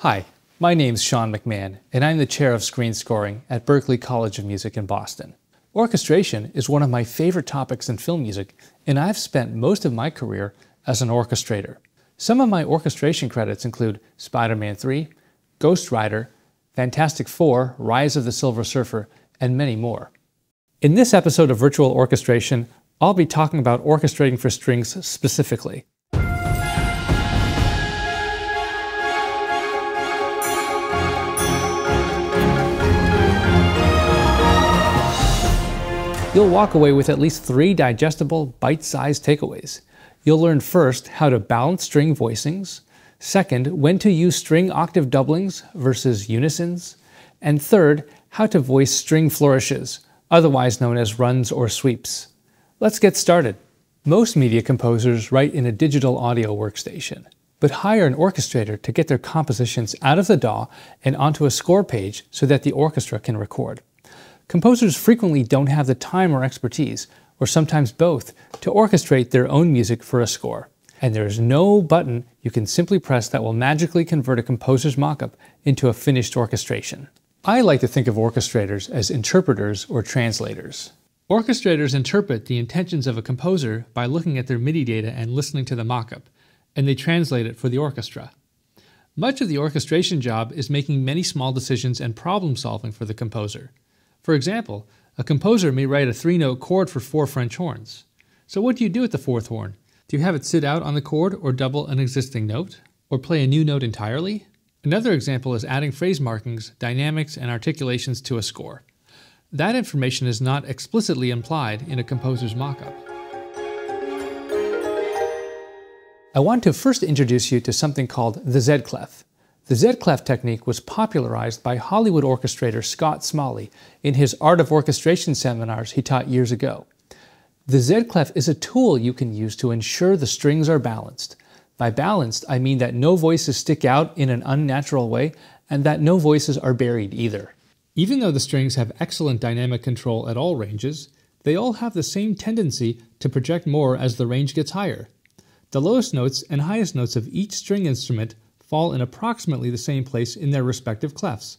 Hi, my name's Sean McMahon, and I'm the chair of screen scoring at Berklee College of Music in Boston. Orchestration is one of my favorite topics in film music, and I've spent most of my career as an orchestrator. Some of my orchestration credits include Spider Man 3, Ghost Rider, Fantastic Four, Rise of the Silver Surfer, and many more. In this episode of Virtual Orchestration, I'll be talking about orchestrating for strings specifically. You'll walk away with at least three digestible, bite-sized takeaways. You'll learn first how to balance string voicings, second, when to use string octave doublings versus unisons, and third, how to voice string flourishes, otherwise known as runs or sweeps. Let's get started. Most media composers write in a digital audio workstation, but hire an orchestrator to get their compositions out of the DAW and onto a score page so that the orchestra can record. Composers frequently don't have the time or expertise, or sometimes both, to orchestrate their own music for a score. And there is no button you can simply press that will magically convert a composer's mockup into a finished orchestration. I like to think of orchestrators as interpreters or translators. Orchestrators interpret the intentions of a composer by looking at their MIDI data and listening to the mockup, and they translate it for the orchestra. Much of the orchestration job is making many small decisions and problem solving for the composer. For example, a composer may write a three note chord for four French horns. So, what do you do with the fourth horn? Do you have it sit out on the chord or double an existing note? Or play a new note entirely? Another example is adding phrase markings, dynamics, and articulations to a score. That information is not explicitly implied in a composer's mockup. I want to first introduce you to something called the Z-clef. The Z-clef technique was popularized by Hollywood orchestrator Scott Smalley in his Art of Orchestration seminars he taught years ago. The Z-clef is a tool you can use to ensure the strings are balanced. By balanced, I mean that no voices stick out in an unnatural way and that no voices are buried either. Even though the strings have excellent dynamic control at all ranges, they all have the same tendency to project more as the range gets higher. The lowest notes and highest notes of each string instrument fall in approximately the same place in their respective clefs.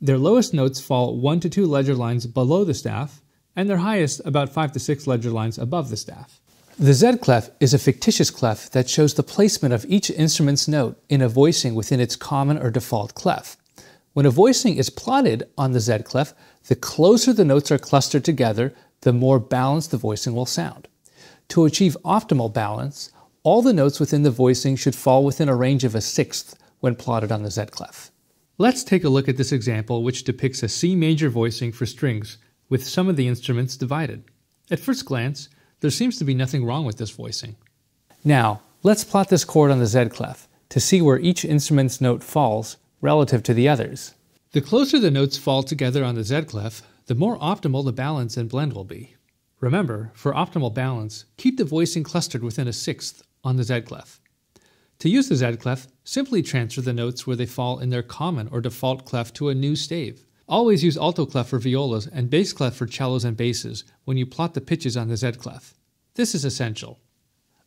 Their lowest notes fall 1 to 2 ledger lines below the staff, and their highest about 5 to 6 ledger lines above the staff. The Z clef is a fictitious clef that shows the placement of each instrument's note in a voicing within its common or default clef. When a voicing is plotted on the Z clef, the closer the notes are clustered together, the more balanced the voicing will sound. To achieve optimal balance, all the notes within the voicing should fall within a range of a sixth when plotted on the Z clef. Let's take a look at this example which depicts a C major voicing for strings with some of the instruments divided. At first glance, there seems to be nothing wrong with this voicing. Now, let's plot this chord on the Z clef to see where each instrument's note falls relative to the others. The closer the notes fall together on the Z clef, the more optimal the balance and blend will be. Remember, for optimal balance, keep the voicing clustered within a sixth on the Z clef. To use the Z clef, simply transfer the notes where they fall in their common or default clef to a new stave. Always use alto clef for violas and bass clef for cellos and basses when you plot the pitches on the Z clef. This is essential.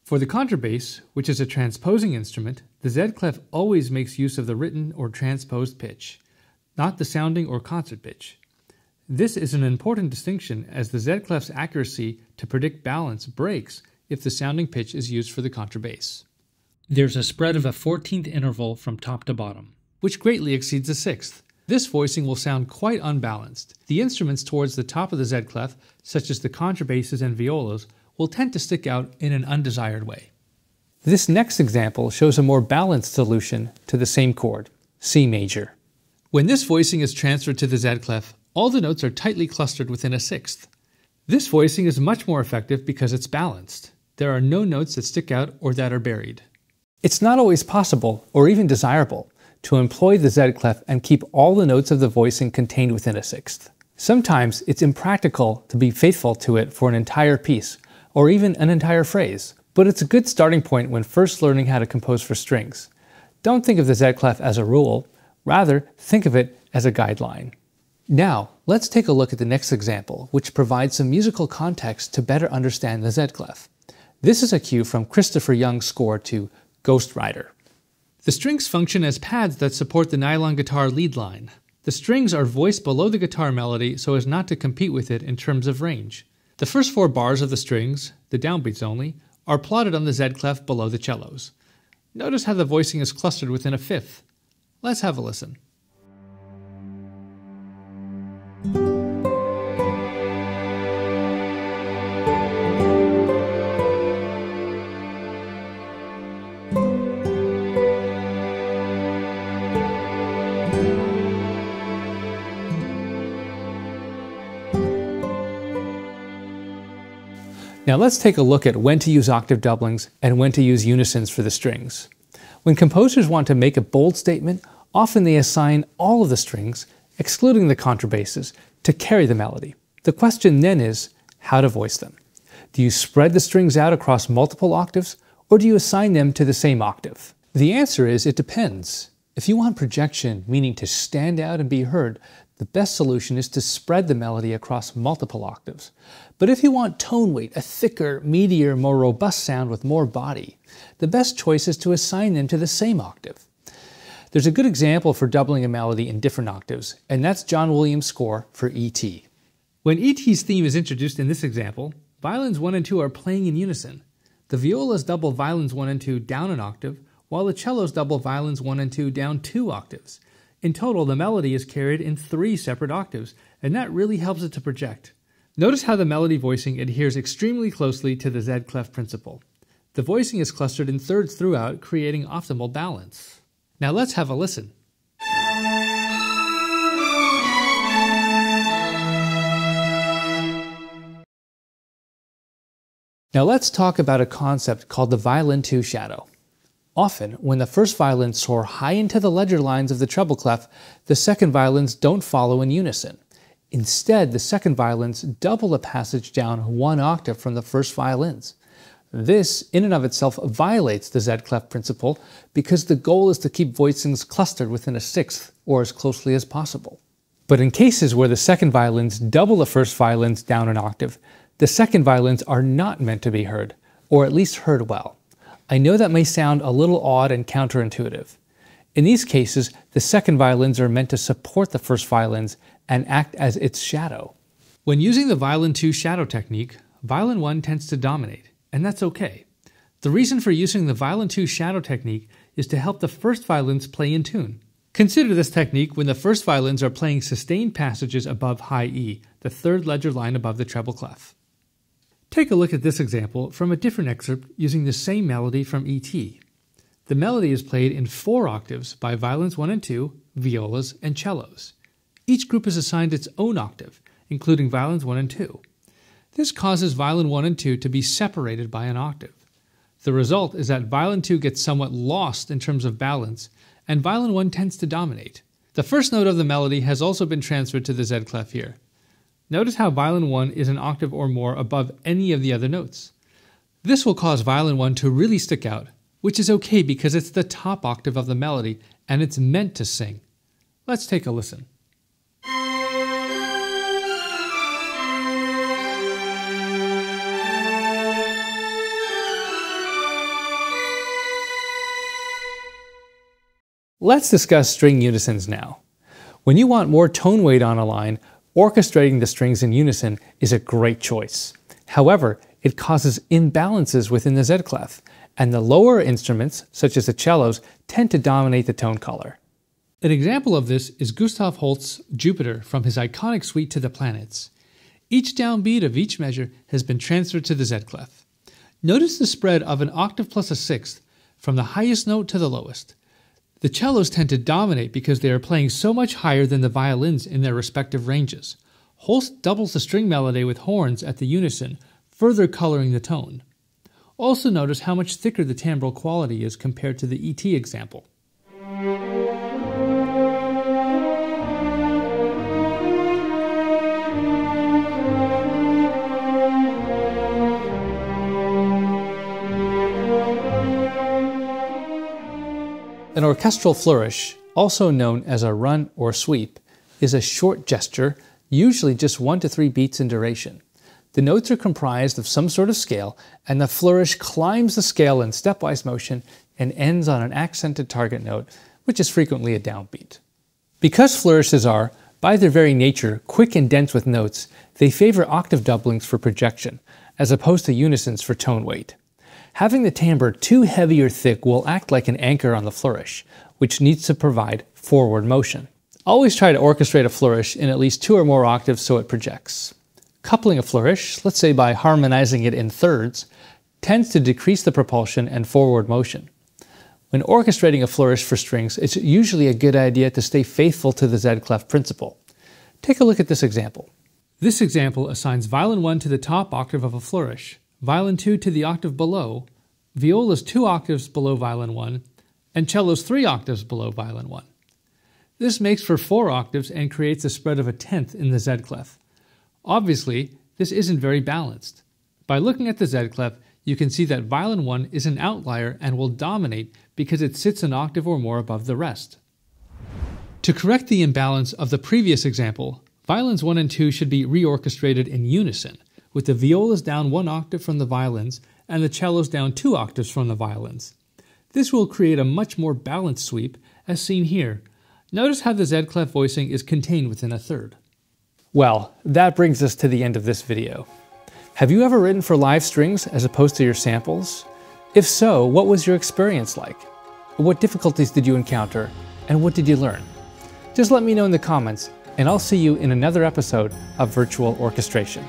For the contrabass, which is a transposing instrument, the Z clef always makes use of the written or transposed pitch, not the sounding or concert pitch. This is an important distinction as the Z clef's accuracy to predict balance breaks if the sounding pitch is used for the contrabass. There's a spread of a 14th interval from top to bottom, which greatly exceeds a sixth. This voicing will sound quite unbalanced. The instruments towards the top of the Z clef, such as the contrabasses and violas, will tend to stick out in an undesired way. This next example shows a more balanced solution to the same chord, C major. When this voicing is transferred to the Z clef, all the notes are tightly clustered within a sixth. This voicing is much more effective because it's balanced there are no notes that stick out or that are buried. It's not always possible, or even desirable, to employ the Z clef and keep all the notes of the voicing contained within a sixth. Sometimes it's impractical to be faithful to it for an entire piece, or even an entire phrase, but it's a good starting point when first learning how to compose for strings. Don't think of the Z clef as a rule, rather, think of it as a guideline. Now, let's take a look at the next example, which provides some musical context to better understand the Z clef. This is a cue from Christopher Young's score to Ghost Rider. The strings function as pads that support the nylon guitar lead line. The strings are voiced below the guitar melody so as not to compete with it in terms of range. The first four bars of the strings, the downbeats only, are plotted on the Z clef below the cellos. Notice how the voicing is clustered within a fifth. Let's have a listen. Now let's take a look at when to use octave doublings and when to use unisons for the strings. When composers want to make a bold statement, often they assign all of the strings, excluding the contrabasses, to carry the melody. The question then is how to voice them. Do you spread the strings out across multiple octaves, or do you assign them to the same octave? The answer is it depends. If you want projection, meaning to stand out and be heard, the best solution is to spread the melody across multiple octaves. But if you want tone weight, a thicker, meatier, more robust sound with more body, the best choice is to assign them to the same octave. There's a good example for doubling a melody in different octaves, and that's John Williams' score for E.T. When E.T.'s theme is introduced in this example, violins 1 and 2 are playing in unison. The violas double violins 1 and 2 down an octave, while the cellos double violins 1 and 2 down two octaves. In total, the melody is carried in three separate octaves, and that really helps it to project. Notice how the melody voicing adheres extremely closely to the Z clef principle. The voicing is clustered in thirds throughout, creating optimal balance. Now let's have a listen. Now let's talk about a concept called the violin 2 shadow. Often, when the first violins soar high into the ledger lines of the treble clef, the second violins don't follow in unison. Instead, the second violins double the passage down one octave from the first violins. This, in and of itself, violates the Z clef principle because the goal is to keep voicings clustered within a sixth or as closely as possible. But in cases where the second violins double the first violins down an octave, the second violins are not meant to be heard, or at least heard well. I know that may sound a little odd and counterintuitive. In these cases, the second violins are meant to support the first violins and act as its shadow. When using the violin 2 shadow technique, violin 1 tends to dominate, and that's okay. The reason for using the violin 2 shadow technique is to help the first violins play in tune. Consider this technique when the first violins are playing sustained passages above high E, the third ledger line above the treble clef. Take a look at this example from a different excerpt using the same melody from E.T. The melody is played in four octaves by violins 1 and 2, violas, and cellos. Each group is assigned its own octave, including violins 1 and 2. This causes violin 1 and 2 to be separated by an octave. The result is that violin 2 gets somewhat lost in terms of balance, and violin 1 tends to dominate. The first note of the melody has also been transferred to the Z clef here. Notice how violin 1 is an octave or more above any of the other notes. This will cause violin 1 to really stick out, which is okay because it's the top octave of the melody and it's meant to sing. Let's take a listen. Let's discuss string unisons now. When you want more tone weight on a line, orchestrating the strings in unison is a great choice. However, it causes imbalances within the Z clef, and the lower instruments, such as the cellos, tend to dominate the tone color. An example of this is Gustav Holst's Jupiter from his iconic suite to the planets. Each downbeat of each measure has been transferred to the Z clef. Notice the spread of an octave plus a sixth from the highest note to the lowest. The cellos tend to dominate because they are playing so much higher than the violins in their respective ranges. Holst doubles the string melody with horns at the unison, further coloring the tone. Also notice how much thicker the timbral quality is compared to the ET example. An orchestral flourish, also known as a run or sweep, is a short gesture, usually just one to three beats in duration. The notes are comprised of some sort of scale, and the flourish climbs the scale in stepwise motion and ends on an accented target note, which is frequently a downbeat. Because flourishes are, by their very nature, quick and dense with notes, they favor octave doublings for projection, as opposed to unisons for tone weight. Having the timbre too heavy or thick will act like an anchor on the flourish, which needs to provide forward motion. Always try to orchestrate a flourish in at least two or more octaves so it projects. Coupling a flourish, let's say by harmonizing it in thirds, tends to decrease the propulsion and forward motion. When orchestrating a flourish for strings, it's usually a good idea to stay faithful to the Z-clef principle. Take a look at this example. This example assigns violin 1 to the top octave of a flourish, violin 2 to the octave below, violas 2 octaves below violin 1, and cellos 3 octaves below violin 1. This makes for 4 octaves and creates a spread of a tenth in the Z clef. Obviously, this isn't very balanced. By looking at the Z clef, you can see that violin 1 is an outlier and will dominate because it sits an octave or more above the rest. To correct the imbalance of the previous example, violins 1 and 2 should be reorchestrated in unison, with the violas down one octave from the violins and the cellos down two octaves from the violins. This will create a much more balanced sweep, as seen here. Notice how the Z clef voicing is contained within a third. Well, that brings us to the end of this video. Have you ever written for live strings as opposed to your samples? If so, what was your experience like? What difficulties did you encounter? And what did you learn? Just let me know in the comments, and I'll see you in another episode of Virtual Orchestration.